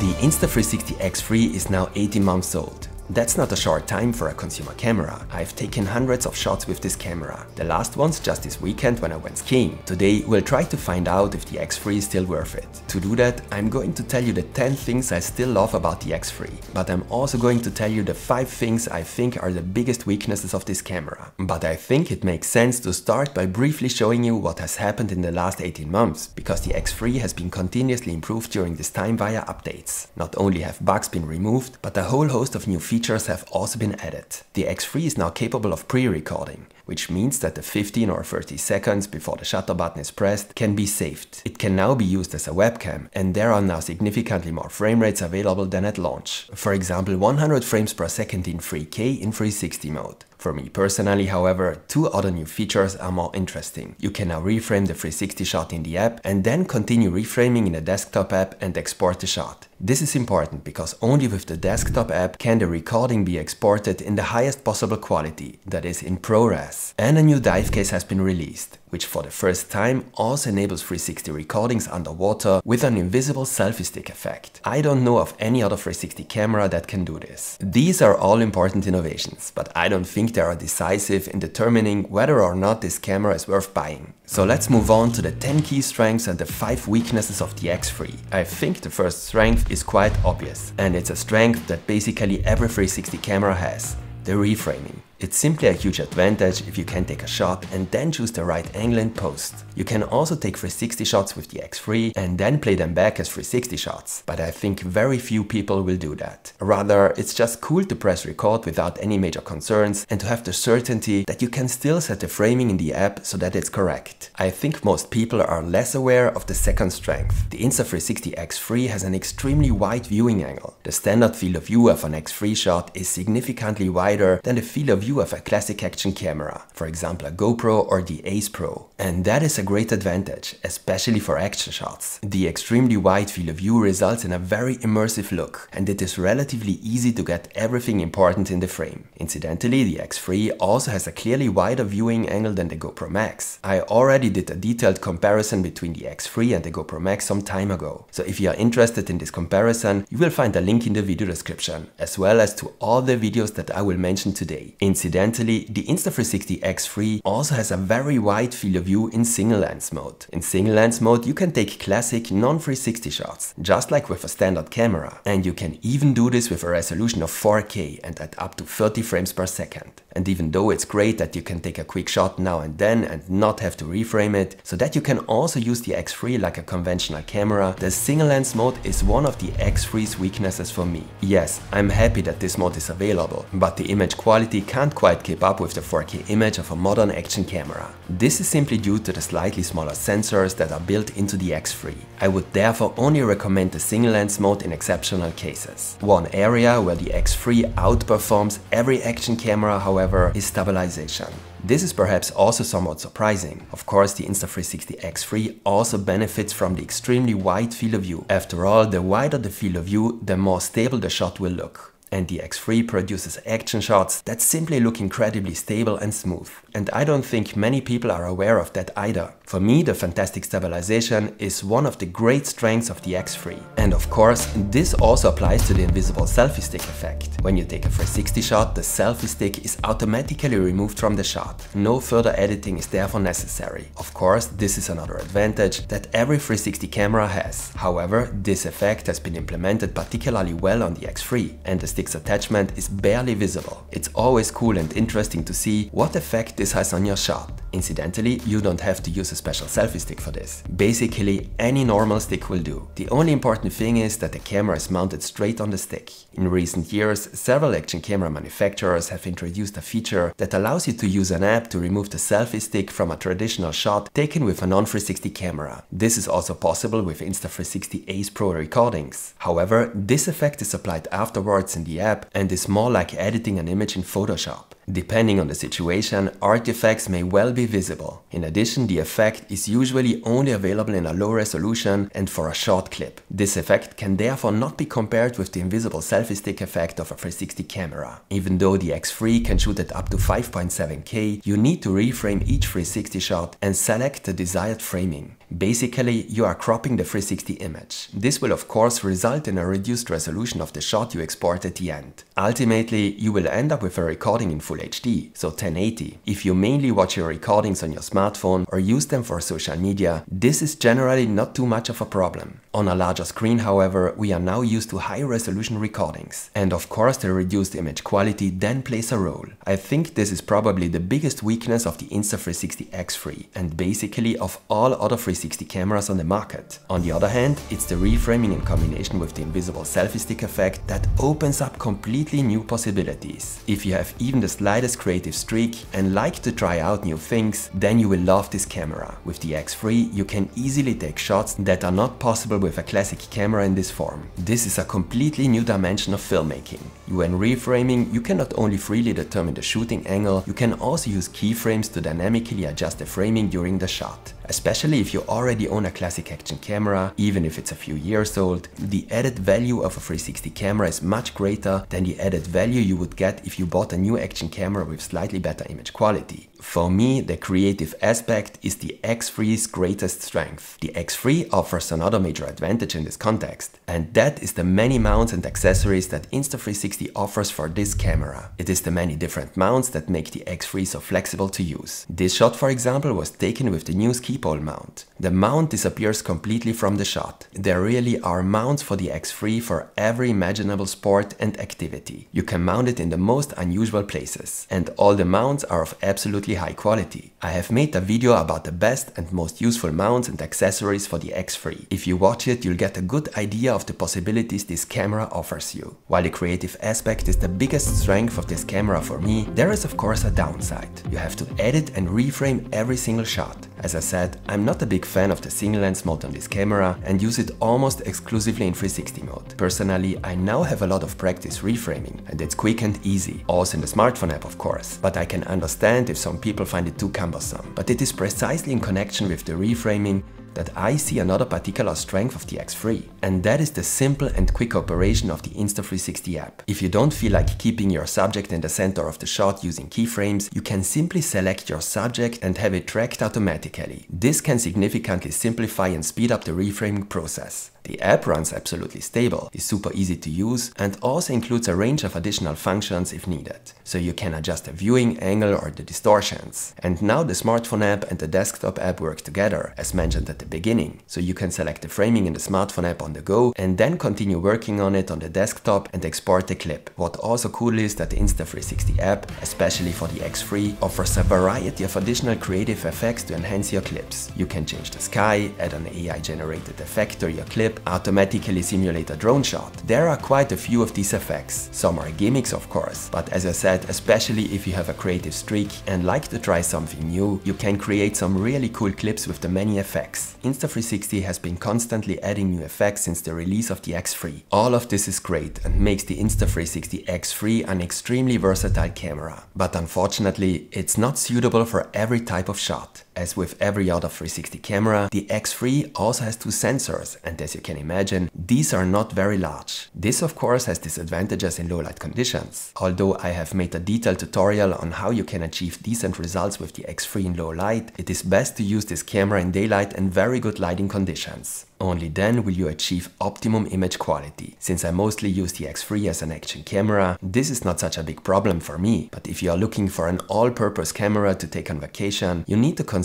The Insta360 X3 is now 18 months old. That's not a short time for a consumer camera. I've taken hundreds of shots with this camera. The last ones just this weekend when I went skiing. Today we'll try to find out if the X3 is still worth it. To do that, I'm going to tell you the 10 things I still love about the X3. But I'm also going to tell you the 5 things I think are the biggest weaknesses of this camera. But I think it makes sense to start by briefly showing you what has happened in the last 18 months, because the X3 has been continuously improved during this time via updates. Not only have bugs been removed, but a whole host of new features features have also been added. The X3 is now capable of pre-recording, which means that the 15 or 30 seconds before the shutter button is pressed can be saved. It can now be used as a webcam and there are now significantly more frame rates available than at launch. For example 100 frames per second in 3K in 360 mode. For me personally, however, two other new features are more interesting. You can now reframe the 360 shot in the app and then continue reframing in the desktop app and export the shot. This is important because only with the desktop app can the recording be exported in the highest possible quality, that is in ProRes. And a new dive case has been released which for the first time also enables 360 recordings underwater with an invisible selfie stick effect. I don't know of any other 360 camera that can do this. These are all important innovations, but I don't think they are decisive in determining whether or not this camera is worth buying. So let's move on to the 10 key strengths and the 5 weaknesses of the X3. I think the first strength is quite obvious, and it's a strength that basically every 360 camera has, the reframing. It's simply a huge advantage if you can take a shot and then choose the right angle and post. You can also take 360 shots with the X3 and then play them back as 360 shots, but I think very few people will do that. Rather, it's just cool to press record without any major concerns and to have the certainty that you can still set the framing in the app so that it's correct. I think most people are less aware of the second strength. The Insta360 X3 has an extremely wide viewing angle. The standard field of view of an X3 shot is significantly wider than the field of view of a classic action camera, for example a GoPro or the Ace Pro. And that is a great advantage, especially for action shots. The extremely wide field of view results in a very immersive look, and it is relatively easy to get everything important in the frame. Incidentally, the X3 also has a clearly wider viewing angle than the GoPro Max. I already did a detailed comparison between the X3 and the GoPro Max some time ago, so if you are interested in this comparison, you will find a link in the video description, as well as to all the videos that I will mention today. In Incidentally, the Insta360 X3 also has a very wide field of view in single lens mode. In single lens mode you can take classic non-360 shots, just like with a standard camera. And you can even do this with a resolution of 4K and at up to 30 frames per second. And even though it's great that you can take a quick shot now and then and not have to reframe it, so that you can also use the X3 like a conventional camera, the single lens mode is one of the X3's weaknesses for me. Yes, I'm happy that this mode is available, but the image quality can't quite keep up with the 4K image of a modern action camera. This is simply due to the slightly smaller sensors that are built into the X3. I would therefore only recommend the single lens mode in exceptional cases. One area where the X3 outperforms every action camera however however, is stabilization. This is perhaps also somewhat surprising. Of course, the Insta360 X3 also benefits from the extremely wide field of view. After all, the wider the field of view, the more stable the shot will look and the X3 produces action shots that simply look incredibly stable and smooth. And I don't think many people are aware of that either. For me, the fantastic stabilization is one of the great strengths of the X3. And of course, this also applies to the invisible selfie stick effect. When you take a 360 shot, the selfie stick is automatically removed from the shot. No further editing is therefore necessary. Of course, this is another advantage that every 360 camera has. However, this effect has been implemented particularly well on the X3 and the stick's attachment is barely visible. It's always cool and interesting to see what effect this has on your shot. Incidentally, you don't have to use a special selfie stick for this. Basically, any normal stick will do. The only important thing is that the camera is mounted straight on the stick. In recent years, several action camera manufacturers have introduced a feature that allows you to use an app to remove the selfie stick from a traditional shot taken with a non-360 camera. This is also possible with Insta360 Ace Pro recordings. However, this effect is applied afterwards in the app and is more like editing an image in Photoshop. Depending on the situation, artifacts may well be visible. In addition, the effect is usually only available in a low resolution and for a short clip. This effect can therefore not be compared with the invisible selfie stick effect of a 360 camera. Even though the X3 can shoot at up to 5.7K, you need to reframe each 360 shot and select the desired framing. Basically, you are cropping the 360 image. This will of course result in a reduced resolution of the shot you export at the end. Ultimately, you will end up with a recording in Full HD, so 1080. If you mainly watch your recordings on your smartphone or use them for social media, this is generally not too much of a problem. On a larger screen, however, we are now used to high resolution recordings. And of course the reduced image quality then plays a role. I think this is probably the biggest weakness of the Insta360 X3 and basically of all other 360 cameras on the market. On the other hand, it's the reframing in combination with the invisible selfie stick effect that opens up completely new possibilities. If you have even the slightest creative streak and like to try out new things, then you will love this camera. With the X3 you can easily take shots that are not possible with a classic camera in this form. This is a completely new dimension of filmmaking. When reframing, you can not only freely determine the shooting angle, you can also use keyframes to dynamically adjust the framing during the shot. Especially if you already own a classic action camera, even if it's a few years old, the added value of a 360 camera is much greater than the added value you would get if you bought a new action camera with slightly better image quality. For me, the creative aspect is the X3's greatest strength. The X3 offers another major advantage in this context, and that is the many mounts and accessories that Insta360 offers for this camera. It is the many different mounts that make the X3 so flexible to use. This shot, for example, was taken with the new ski pole mount. The mount disappears completely from the shot. There really are mounts for the X3 for every imaginable sport and activity. You can mount it in the most unusual places, and all the mounts are of absolutely high quality. I have made a video about the best and most useful mounts and accessories for the X3. If you watch it, you'll get a good idea of the possibilities this camera offers you. While the creative aspect is the biggest strength of this camera for me, there is of course a downside. You have to edit and reframe every single shot. As I said, I'm not a big fan of the single lens mode on this camera and use it almost exclusively in 360 mode. Personally, I now have a lot of practice reframing and it's quick and easy, also in the smartphone app of course, but I can understand if some people find it too cumbersome. But it is precisely in connection with the reframing that I see another particular strength of the X3, and that is the simple and quick operation of the Insta360 app. If you don't feel like keeping your subject in the center of the shot using keyframes, you can simply select your subject and have it tracked automatically. This can significantly simplify and speed up the reframing process. The app runs absolutely stable, is super easy to use and also includes a range of additional functions if needed. So you can adjust the viewing angle or the distortions. And now the smartphone app and the desktop app work together, as mentioned at the beginning. So you can select the framing in the smartphone app on the go and then continue working on it on the desktop and export the clip. What also cool is that the Insta360 app, especially for the X3, offers a variety of additional creative effects to enhance your clips. You can change the sky, add an AI generated effect to your clip, automatically simulate a drone shot. There are quite a few of these effects. Some are gimmicks of course, but as I said, especially if you have a creative streak and like to try something new, you can create some really cool clips with the many effects. Insta360 has been constantly adding new effects since the release of the X3. All of this is great and makes the Insta360 X3 an extremely versatile camera. But unfortunately, it's not suitable for every type of shot. As with every other 360 camera, the X3 also has two sensors and as you can imagine, these are not very large. This of course has disadvantages in low light conditions. Although I have made a detailed tutorial on how you can achieve decent results with the X3 in low light, it is best to use this camera in daylight and very good lighting conditions. Only then will you achieve optimum image quality. Since I mostly use the X3 as an action camera, this is not such a big problem for me, but if you are looking for an all-purpose camera to take on vacation, you need to consider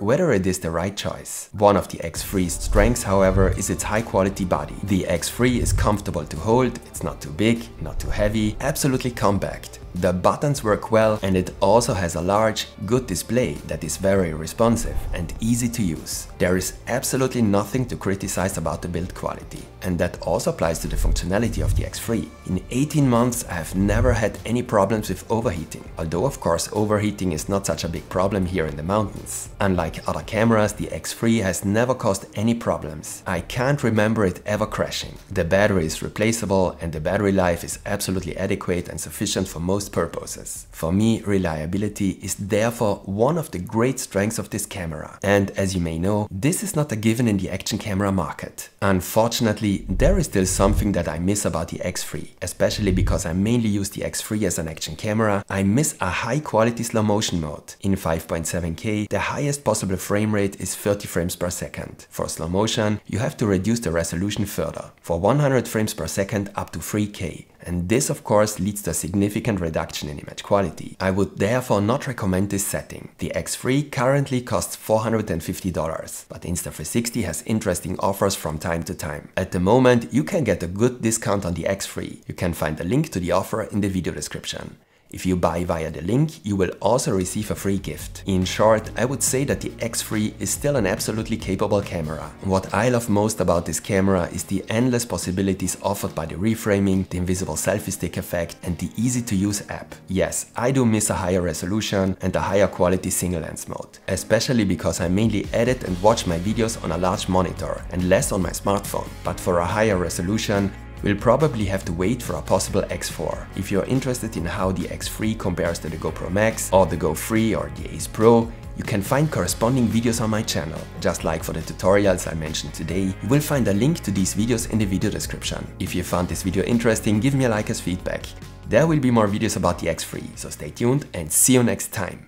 whether it is the right choice. One of the X3's strengths, however, is its high-quality body. The X3 is comfortable to hold, it's not too big, not too heavy, absolutely compact. The buttons work well and it also has a large, good display that is very responsive and easy to use. There is absolutely nothing to criticize about the build quality. And that also applies to the functionality of the X3. In 18 months I have never had any problems with overheating, although of course overheating is not such a big problem here in the mountains. Unlike other cameras, the X3 has never caused any problems. I can't remember it ever crashing. The battery is replaceable and the battery life is absolutely adequate and sufficient for most most purposes. For me, reliability is therefore one of the great strengths of this camera. And as you may know, this is not a given in the action camera market. Unfortunately, there is still something that I miss about the X3, especially because I mainly use the X3 as an action camera. I miss a high quality slow motion mode. In 5.7K, the highest possible frame rate is 30 frames per second. For slow motion, you have to reduce the resolution further, for 100 frames per second up to 3K. And this of course leads to a significant reduction in image quality. I would therefore not recommend this setting. The X3 currently costs $450, but Insta360 has interesting offers from time to time. At the moment, you can get a good discount on the X3. You can find the link to the offer in the video description. If you buy via the link, you will also receive a free gift. In short, I would say that the X3 is still an absolutely capable camera. What I love most about this camera is the endless possibilities offered by the reframing, the invisible selfie stick effect and the easy to use app. Yes, I do miss a higher resolution and a higher quality single lens mode, especially because I mainly edit and watch my videos on a large monitor and less on my smartphone. But for a higher resolution, We'll probably have to wait for a possible X4. If you're interested in how the X3 compares to the GoPro Max or the Go 3 or the Ace Pro, you can find corresponding videos on my channel. Just like for the tutorials I mentioned today, you will find a link to these videos in the video description. If you found this video interesting, give me a like as feedback. There will be more videos about the X3, so stay tuned and see you next time.